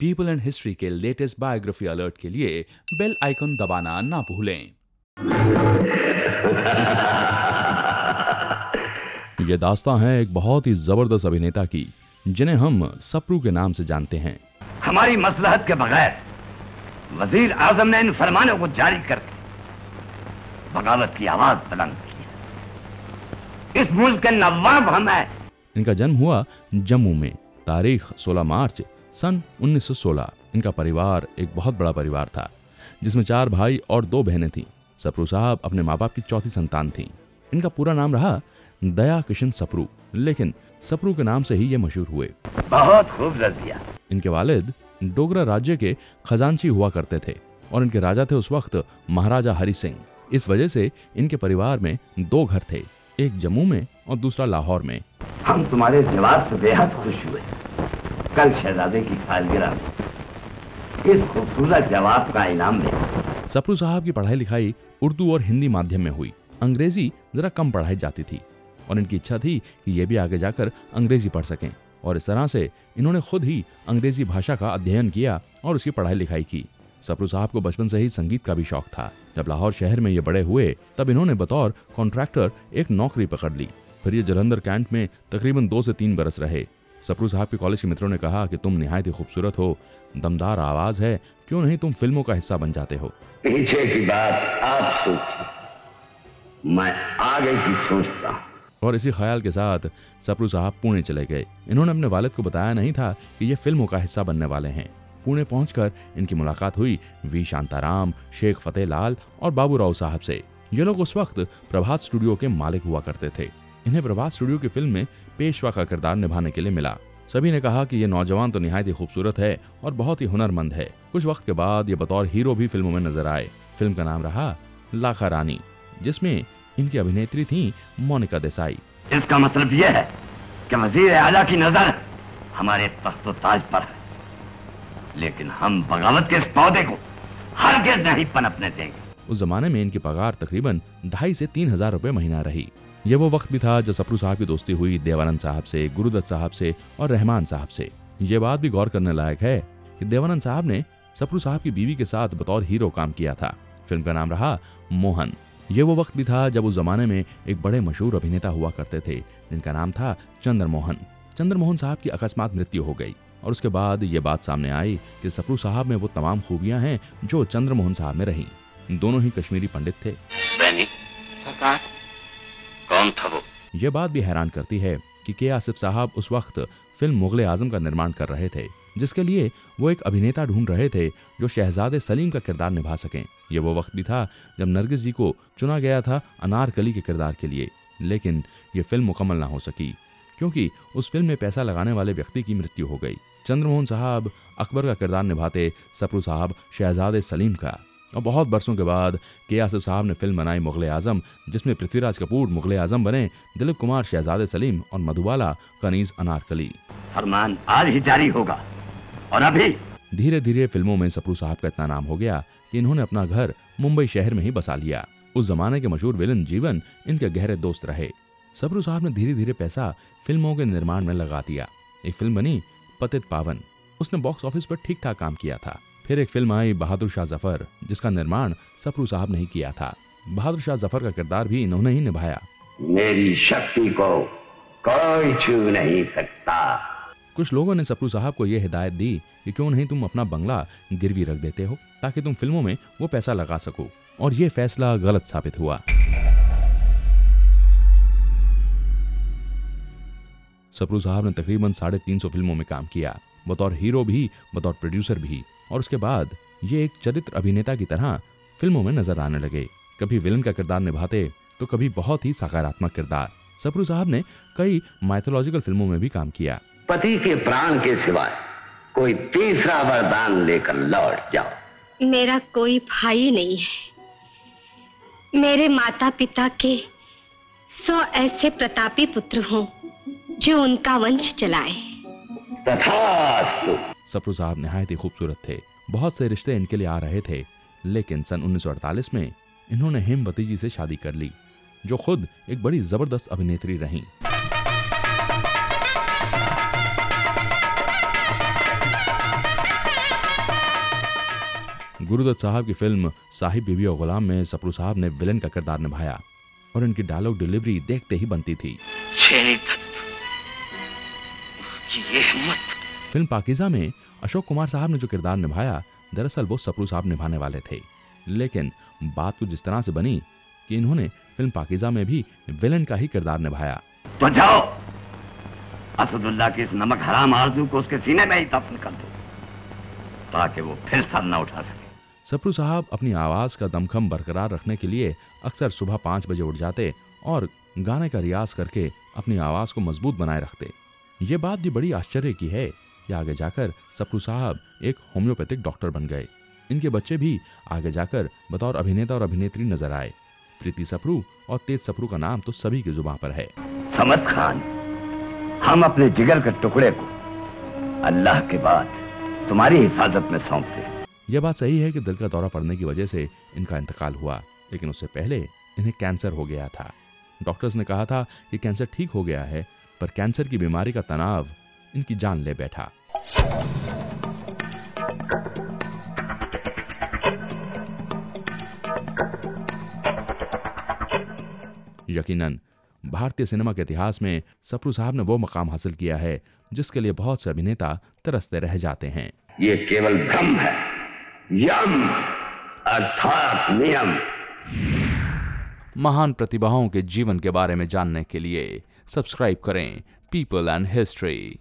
People and history के latest biography alert के लिए बेल आइकन दबाना ना भूलें। ये दास्तां है एक बहुत ही ज़बरदस्त अभिनेता की जिन्हें हम सप्रू के नाम से जानते हैं। हमारी मसलहत के बगैर वज़ीर आज़म ने इन फरमानों को जारी करके बगावत की आवाज़ बुलंद की इस मुल्क के नवाब हम हैं। इनका जन्म हुआ जम्मू में तारीख 16 मार्च सन 1916 इनका परिवार एक बहुत बड़ा परिवार था जिसमें चार भाई और दो बहनें थीं। सप्रू साहब अपने माँ बाप की चौथी संतान थीं। इनका पूरा नाम रहा दया किशन सप्रू लेकिन सप्रू के नाम से ही ये मशहूर हुए। बहुत खूब रजिया इनके वालिद डोगरा राज्य के खजांची हुआ करते थे और इनके राजा थे उस वक्त महाराजा हरि सिंह। इस वजह से इनके परिवार में दो घर थे एक जम्मू में और दूसरा लाहौर में। हम तुम्हारे जवाब से बेहद खुश हुए। कल शहजादे की सालगिरह इस खूबसूरत जवाब का इनाम में सप्रू साहब की पढ़ाई लिखाई उर्दू और हिंदी माध्यम में हुई। अंग्रेज़ी जरा कम पढ़ाई जाती थी और इनकी इच्छा थी कि ये भी आगे जाकर अंग्रेज़ी पढ़ सकें और इस तरह से इन्होंने खुद ही अंग्रेज़ी भाषा का अध्ययन किया और उसकी पढ़ाई लिखाई की। सप्रू साहब को बचपन से ही संगीत का भी शौक था। जब लाहौर शहर में ये बड़े हुए, तब इन्होंने बतौर कॉन्ट्रैक्टर एक नौकरी पकड़ ली। फिर ये जलंधर कैंट में तकरीबन दो से तीन बरस रहे। सप्रू साहब के कॉलेज के मित्रों ने कहा कि तुम निहायत ही खूबसूरत हो दमदार आवाज़ है क्यों नहीं तुम फ़िल्मों का हिस्सा बन जाते हो? पीछे की बात आप सोचिए मैं आगे की सोचता हूँ। और इसी ख्याल के साथ सप्रू साहब पुणे चले गए। इन्होंने अपने वालिद को बताया नहीं था कि ये फ़िल्मों का हिस्सा बनने वाले हैं। पुणे पहुंचकर इनकी मुलाकात हुई वी शांताराम शेख फतेह लाल और बाबू राव साहब से। ये लोग उस वक्त प्रभात स्टूडियो के मालिक हुआ करते थे। इन्हें प्रभात स्टूडियो की फ़िल्म में पेशवा का किरदार निभाने के लिए मिला। सभी ने कहा कि ये नौजवान तो निहायत ही खूबसूरत है और बहुत ही हुनरमंद है। कुछ वक्त के बाद ये बतौर हीरो भी फ़िल्मों में नज़र आए। फ़िल्म का नाम रहा लाखा रानी जिसमें इनकी अभिनेत्री थी मोनिका देसाई। इसका मतलब यह है कि वज़ीर आला की नज़र हमारे तख्त ताज पर है। लेकिन हम बगावत के इस पौधे को हरगिज नहीं पनपने देंगे। उस जमाने में इनकी पगार तकरीबन ढाई से तीन हज़ार रूपए महीना रही। ये वो वक्त भी था जब सप्रू साहब की दोस्ती हुई, देवानंद साहब से, गुरुदत्त साहब से और रहमान साहब से। ये बात भी गौर करने लायक है कि देवानंद साहब ने सप्रू साहब की बीवी के साथ बतौर हीरो काम किया था। फ़िल्म का नाम रहा मोहन। ये वो वक्त भी था जब उस जमाने में एक बड़े मशहूर अभिनेता हुआ करते थे, जिनका नाम था चंद्र मोहन चंद्र मोहन साहब की अकस्मात मृत्यु हो गई और उसके बाद ये बात सामने आई कि सप्रू साहब में वो तमाम खूबियाँ हैं जो चंद्र मोहन साहब में रही। दोनों ही कश्मीरी पंडित थे। सरकार कौन था वो? ये बात भी हैरान करती है कि के आसिफ साहब उस वक्त फ़िल्म मुगल आज़म का निर्माण कर रहे थे, जिसके लिए वो एक अभिनेता ढूंढ रहे थे जो शहजादे सलीम का किरदार निभा सकें। ये वो वक्त भी था जब नरगिस जी को चुना गया था अनारकली के किरदार के लिए, लेकिन ये फ़िल्म मुकम्मल ना हो सकी, क्योंकि उस फ़िल्म में पैसा लगाने वाले व्यक्ति की मृत्यु हो गई। चंद्रमोहन साहब अकबर का किरदार निभाते सप्रू साहब शहजादे सलीम का। और बहुत बरसों के बाद के आसिफ साहब ने फ़िल्म बनाई मुगल आज़म जिसमें पृथ्वीराज कपूर मुगल आज़म बने दिलीप कुमार शहजादे सलीम और मधुबाला कनीज अनारकली फरमान आज ही जारी होगा। और अभी? धीरे धीरे फ़िल्मों में सप्रू साहब का इतना नाम हो गया कि इन्होंने अपना घर मुंबई शहर में ही बसा लिया। उस जमाने के मशहूर विलन जीवन इनके गहरे दोस्त रहे। सप्रू साहब ने धीरे धीरे पैसा फ़िल्मों के निर्माण में लगा दिया। एक फ़िल्म बनी पतित पावन। उसने बॉक्स ऑफ़िस पर ठीक ठाक काम किया था। फिर एक फ़िल्म आई बहादुर शाह ज़फ़र जिसका निर्माण सप्रू साहब ने ही किया था। बहादुर शाह ज़फ़र का किरदार भी इन्होंने ही निभाया। मेरी शक्ति को कोई छू नहीं सकता। कुछ लोगों ने सप्रू साहब को यह हिदायत दी कि क्यों नहीं तुम अपना बंगला गिरवी रख देते हो ताकि तुम फ़िल्मों में वो पैसा लगा सको। और ये फैसला गलत साबित हुआ। सप्रू साहब ने तकरीबन साढ़े तीन सौ फ़िल्मों में काम किया। बतौर हीरो भी बतौर प्रोड्यूसर भी। और उसके बाद ये एक चरित्र अभिनेता की तरह फ़िल्मों में नज़र आने लगे। कभी विलन का किरदार निभाते तो कभी बहुत ही सकारात्मक किरदार। सपरू साहब ने कई माइथोलॉजिकल फ़िल्मों में भी काम किया। पति के प्राण के सिवाय कोई तीसरा वरदान लेकर लौट जाओ। मेरा कोई भाई नहीं है। मेरे माता पिता के सौ ऐसे प्रतापी पुत्र हों जो उनका वंश चलाए। तथास्तु। सप्रू साहब नहायत ही खूबसूरत थे। बहुत से रिश्ते इनके लिए आ रहे थे, लेकिन सन 1948 में इन्होंने हेमवती जी से शादी कर ली, जो खुद एक बड़ी ज़बरदस्त अभिनेत्री रहीं। गुरुदत्त साहब की फ़िल्म साहिब बीबी और गुलाम में सपरू साहब ने विलन का किरदार निभाया, और इनकी डायलॉग डिलीवरी देखते ही बनती थी। ये हिम्मत फ़िल्म पाकिजा में अशोक कुमार साहब ने जो किरदार निभाया दरअसल वो सपरू साहब निभाने वाले थे। लेकिन बात कुछ इस तरह से बनी कि इन्होंने फ़िल्म पाकिजा में भी विलन का ही किरदार निभाया। तो जाओ। असदुल्ला की इस नमक हराम आरज़ू को उसके सीने में ही दफन कर दो ताकि वो फिर सर न उठा सके। सप्रू साहब अपनी आवाज़ का दमखम बरकरार रखने के लिए अक्सर सुबह पाँच बजे उठ जाते और गाने का रियाज करके अपनी आवाज़ को मज़बूत बनाए रखते। ये बात भी बड़ी आश्चर्य की है कि आगे जाकर सप्रू साहब एक होम्योपैथिक डॉक्टर बन गए। इनके बच्चे भी आगे जाकर बतौर अभिनेता और अभिनेत्री नज़र आए। प्रीति सप्रू और तेज सप्रू का नाम तो सभी की ज़ुबान पर है। समद खान हम अपने जिगर के टुकड़े को अल्लाह के बाद तुम्हारी हिफाजत में सौंपते हैं। यह बात सही है कि दिल का दौरा पड़ने की वजह से इनका इंतकाल हुआ लेकिन उससे पहले इन्हें कैंसर हो गया था। डॉक्टर्स ने कहा था कि कैंसर ठीक हो गया है पर कैंसर की बीमारी का तनाव इनकी जान ले बैठा। यकीनन भारतीय सिनेमा के इतिहास में सप्रू साहब ने वो मकाम हासिल किया है जिसके लिए बहुत से अभिनेता तरसते रह जाते हैं। ये केवल भ्रम है। यम अर्थात नियम। महान प्रतिभाओं के जीवन के बारे में जानने के लिए सब्सक्राइब करें पीपल एंड हिस्ट्री।